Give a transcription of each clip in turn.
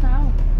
tal.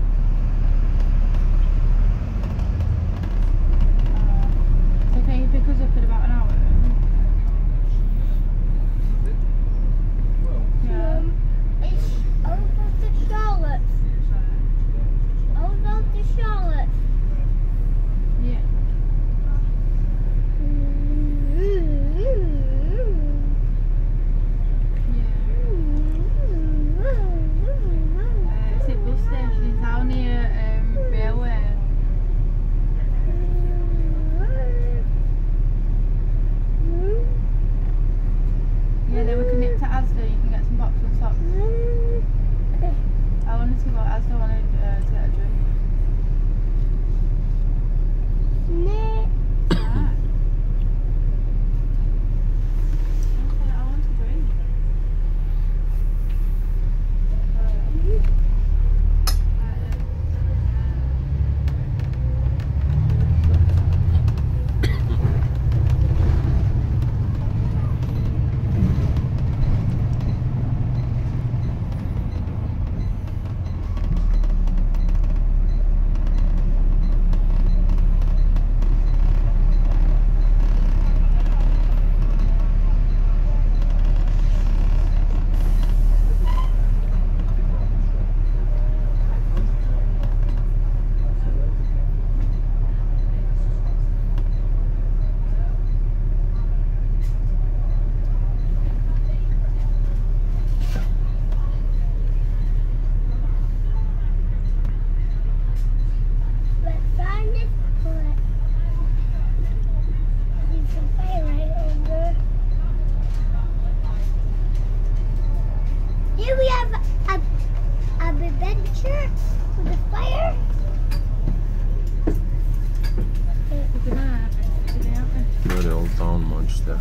Here we have a, a adventure with a fire. Look Really old town much there.